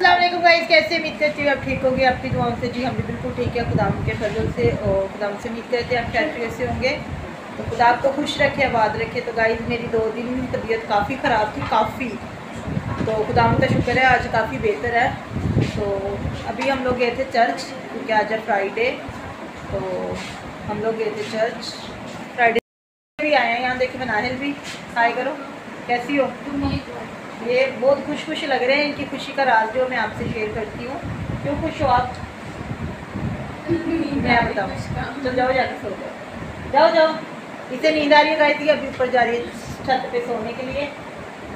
अल्लाम guys, कैसे उम्मीद करती हूँ आप ठीक होंगे, आपकी दुआओं से जी हम भी बिल्कुल ठीक है खुदाम के फजल से और खुदाम से उम्मीद करते हैं आप खैर से होंगे। तो खुदा आपको खुश रखे, आबाद रखे। तो गाइस, मेरी दो दिन तबीयत काफ़ी ख़राब थी, काफ़ी। तो खुदाम का शुक्र है, आज काफ़ी बेहतर है। तो अभी हम लोग गए थे चर्च, क्योंकि आज है फ्राइडे। तो हम लोग गए थे चर्च। फ्राइडे भी आए हैं, यहाँ देखे मनाहिल भी। हाय करो, कैसी हो? ये बहुत खुश खुश लग रहे हैं, इनकी खुशी का राज जो मैं आपसे शेयर करती हूँ। क्यों खुश हो आप? मैं बताऊँ। तो जाओ, जाके सो जाओ। जाओ जाओ। इसे नींद आ रही है थी, अभी ऊपर जा रही है छत पे सोने के लिए।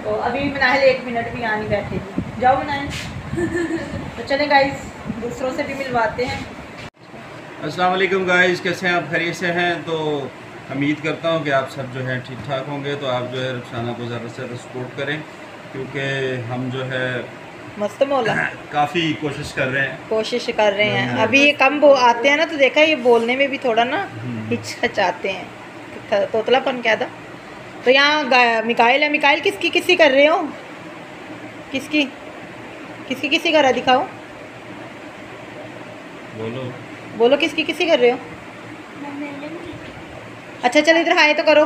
तो अभी मनाहल एक मिनट भी यहाँ नहीं बैठेगी जाओ मनाहल। तो चले गाइस दूसरों से भी मिलवाते हैं। वालेकुम गाइस कैसे हैं आप? खरीद से हैं? तो उम्मीद करता हूँ कि आप सब जो है ठीक ठाक होंगे। तो आप जो है रुखसाना को ज़्यादा से ज़्यादा सपोर्ट करें। क्योंकि हम जो है मस्त मौला काफ़ी कोशिश कर रहे हैं। कोशिश कर रहे हैं। अभी ये कम वो आते हैं ना तो देखा ये बोलने में भी थोड़ा ना हम्म। हिचकिचाते हैं। तोतलापन क्या था? तो यहाँ मिकाइल है। मिकाइल किसकी किसी कर रहे हो? किसकी? किसकी किसी कर रहा दिखाओ। बोलो। बोलो किसकी किसी कर रहे हो? अच्छा चल इधर हाय तो करो।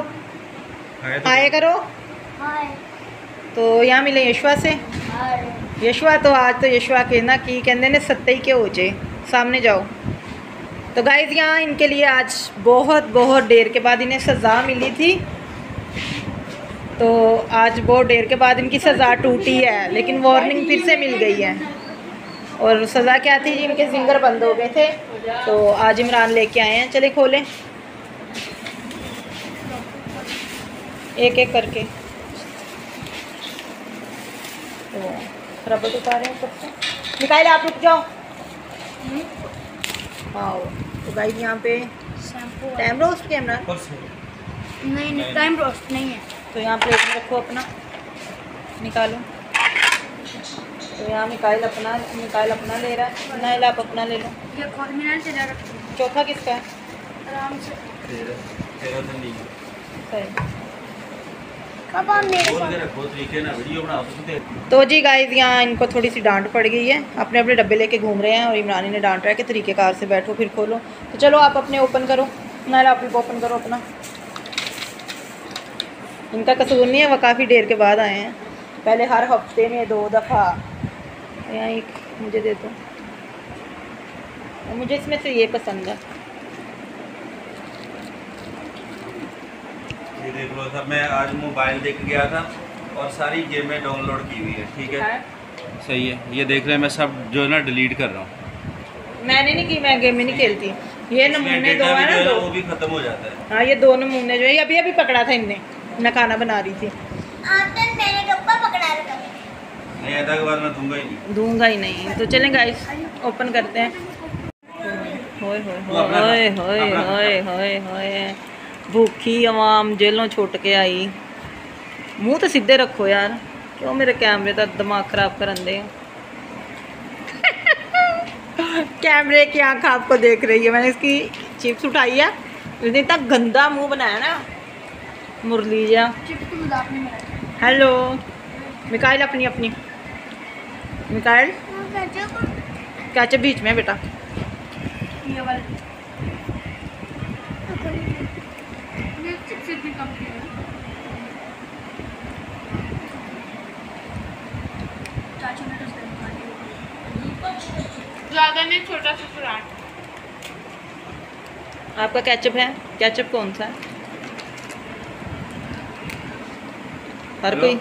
हाय तो हाय करो। तो यहाँ मिले यशवा से। यशवा तो आज तो यशवा के ना कि कहते ने सत्ते ही के हो जाए। सामने जाओ। तो गाइज़ यहाँ इनके लिए आज बहुत बहुत देर के बाद इन्हें सज़ा मिली थी। तो आज बहुत देर के बाद इनकी सज़ा टूटी है, लेकिन वार्निंग फिर से मिल गई है। और सज़ा क्या थी जी? इनके जिंगर बंद हो गए थे। तो आज इमरान लेके आए हैं। चले खोलें। एक एक करके तो रबड़ उतारे ऊपर से निकाल आप रुक जाओ। आओ तो गाइस यहाँ पे टाइम रोस्ट कैमरा नहीं नहीं टाइम रोस्ट नहीं है। तो यहाँ प्लेट में रखो अपना। निकालो। तो यहाँ मिकाइल अपना मिकाइल अपना ले रहा है। नाइल आप अपना ले लो। मिनट चौथा किसका है? आराम से। तेरा तेरा तो सही। तो। तो जी गाइस यहाँ इनको थोड़ी सी डांट पड़ गई है। अपने अपने डब्बे लेके घूम रहे हैं और इमरानी ने डांट रहा है कि तरीक़ेकार से बैठो फिर खोलो। तो चलो आप अपने ओपन करो। नाइल आप भी ओपन करो अपना। इनका कसूर नहीं है वो काफ़ी देर के बाद आए हैं। पहले हर हफ़्ते में दो दफ़ा। यहाँ एक मुझे दे दो। मुझे इसमें से ये पसंद है। ये देख लो सर मैं आज मोबाइल देख गया था और सारी गेमें डाउनलोड की हुई है ठीक है? सही है ये देख रहे हैं मैं सब जो है ना डिलीट कर रहा हूँ। मैंने नहीं की मैं गेम में नहीं खेलती। ये नमूने दो है ना दो। वो भी खत्म हो जाता है। हाँ ये दो नमूने जो है अभी अभी पकड़ा था इनने मैं खाना बना रही थी। आपने मेरे डब्बा पकड़ा रखा है नहीं ऐसा के बाद मैं दूँगा ही नहीं। दूँगा ही नहीं। तो चलें गाइस ओपन करते हैं। होए होए होए होए होए होए होए। भूखी आवाम जेलों छुट के आई। मुँह तो सीधे रखो यार क्यों मेरे कैमरे का दिमाग खराब करन दे? कैमरे की आँख आपको देख रही है मैंने इसकी चिप्स उठाई है। इसने इतना गंदा मुँह बनाया ना मुरली जा चिप्स तो हेलो मिकाइल अपनी अपनी। मिकाइल? कैचअप बीच में बेटा। ये वाला ये चिप्स इतनी कम की है। चाची ने तो उसका ज़्यादा नहीं छोटा सा सुराट आपका कैचअप है? कैचअप कौन सा? है हर कोई?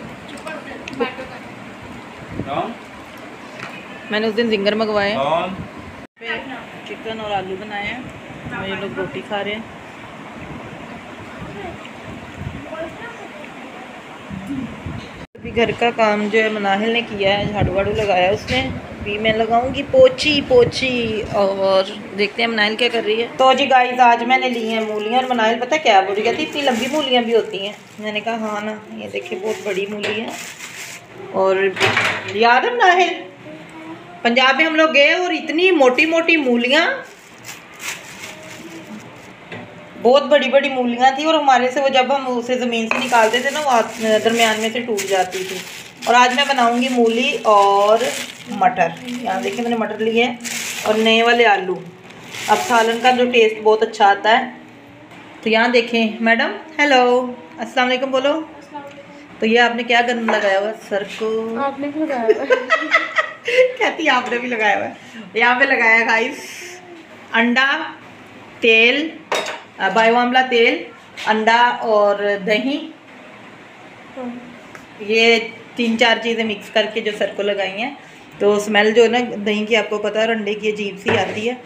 मैंने उस दिन जिंगर मंगवाए। चिकन और आलू बनाए हैं। ये लोग रोटी खा रहे हैं। अभी घर का काम जो है मनाहिल ने किया है झाड़ू वाड़ू लगाया उसने। अभी मैं लगाऊँगी पोची पोची और देखते हैं मनाहिल क्या कर रही है। तो जी गाइस आज मैंने ली हैं मूलियाँ और मनाहिल पता क्या बोल रही थी इतनी लंबी मूलियाँ भी होती हैं। मैंने कहा हाँ ना, ये देखिए बहुत बड़ी मूली है। और याद है मनाहिल? पंजाब में हम लोग गए और इतनी मोटी मोटी मूलियाँ बहुत बड़ी बड़ी मूलियाँ थी और हमारे से वो जब हम उसे ज़मीन से निकालते थे ना वो दरमियान में से टूट जाती थी। और आज मैं बनाऊँगी मूली और मटर। यहाँ देखिए मैंने मटर लिए हैं और नए वाले आलू। अब सालन का जो टेस्ट बहुत अच्छा आता है। तो यहाँ देखें मैडम हेलो अस्सलाम वालेकुम बोलो। तो ये आपने क्या गंद लगाया हुआ सर को आपने क्यों लगाया हुआ कहती आपने भी लगाया हुआ है। यहाँ पे लगाया गाइस अंडा तेल बायो आमला तेल अंडा और दही। ये तीन चार चीज़ें मिक्स करके जो सर को लगाई हैं। तो स्मेल जो है ना दही की आपको पता है और अंडे की अजीब सी आती है।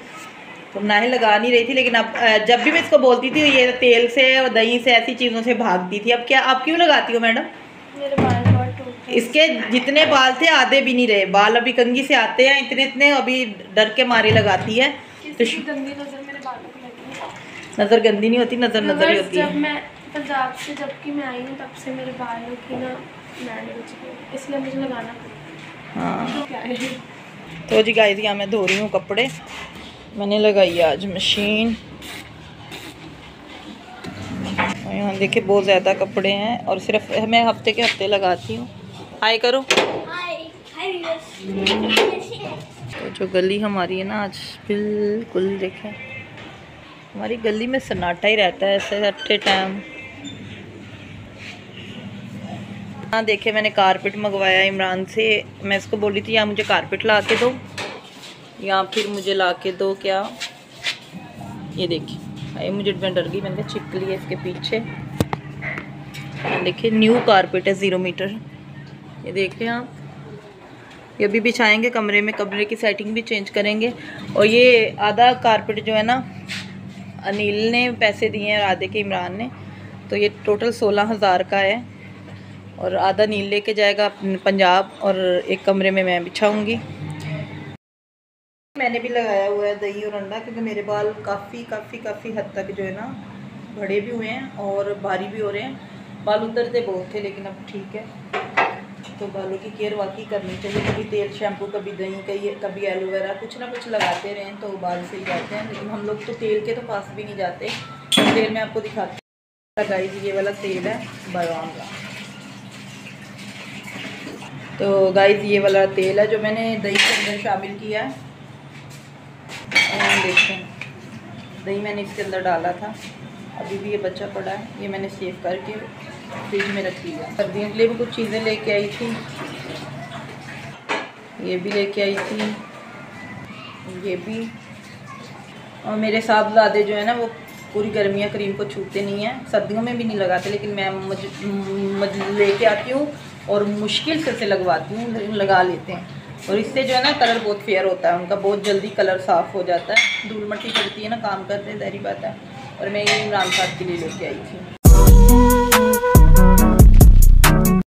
तो ना ही लगा नहीं रही थी लेकिन अब जब भी मैं इसको बोलती थी ये तेल से और दही से ऐसी चीज़ों से भागती थी। अब क्या आप क्यों लगाती हो मैडम? मेरे बाल। इसके जितने बाल थे आधे भी नहीं रहे। बाल अभी कंगी से आते हैं इतने इतने अभी डर के मारे लगाती है। तो किसी की गंदी नज़र मेरे बालों को लगी है नज़र गंदी नहीं होती नज़र नज़र ही होती जब है। मैं पंजाब से जब की मैं आई हूँ तब से मेरे बालों की ना गई इसलिए मुझे लगाना हाँ। तो है? तो जी गाइस यहाँ मैं धो रही हूँ कपड़े। मैंने लगाई आज मशीन और यहाँ देखिए बहुत ज़्यादा कपड़े हैं और सिर्फ़ मैं हफ़्ते के हफ़्ते लगाती हूँ। हाय करो। तो जो गली हमारी है ना आज बिल्कुल देखें। हमारी गली में सन्नाटा ही रहता है ऐसे अट्ठे टाइम हाँ देखे, मैंने कारपेट मंगवाया इमरान से। मैं इसको बोल थी या मुझे कारपेट ला के दो, या फिर मुझे ला के दो क्या? ये देखिए ये मुझे मैं डर गई, मैंने चिपकली है इसके पीछे। देखिए न्यू कारपेट है ज़ीरो मीटर ये देखें आप। ये भी बिछाएँगे कमरे में, कमरे की सेटिंग भी चेंज करेंगे। और ये आधा कारपेट जो है ना अनिल ने पैसे दिए हैं आधे के, इमरान ने। तो ये टोटल सोलह हज़ार का है और आधा नील लेके जाएगा पंजाब और एक कमरे में मैं बिछाऊँगी। मैंने भी लगाया हुआ है दही और अंडा क्योंकि मेरे बाल काफ़ी काफ़ी काफ़ी हद तक जो है ना बड़े भी हुए हैं और भारी भी हो रहे हैं। बाल उतरते बहुत थे लेकिन अब ठीक है। तो बालों की केयर वाकई करनी चाहिए, कभी तेल शैम्पू कभी दही कभी कभी एलोवेरा कुछ ना कुछ लगाते रहें तो बाल सही जाते हैं। लेकिन हम लोग तो तेल के तो पास भी नहीं जाते। तेल मैं आपको दिखाती हूँ। गाइस ये वाला तेल है बायोम का। तो गाइस ये वाला तेल है जो मैंने दही के अंदर शामिल किया है। और देखें दही मैंने इसके अंदर डाला था। अभी भी ये बच्चा पड़ा है। ये मैंने सेव करके फ्रिज में रख लिया सर्दियों के लिए भी कुछ चीज़ें लेके आई थी। ये भी लेके आई थी। ये भी। और मेरे साथ साहबजादे जो है ना, वो पूरी गर्मियाँ क्रीम को छूते नहीं हैं। सर्दियों में भी नहीं लगाते, लेकिन मैं मुझ लेके आती हूँ और मुश्किल से से लगवाती हूँ, लगा लेते हैं। और इससे जो है ना, कलर बहुत फेयर होता है। उनका बहुत जल्दी कलर साफ़ हो जाता है। धूल मट्टी पड़ती है ना, काम करते हैं, जहरी बात है। और मैं ये इमरान साहब के लिए लेके आई थी।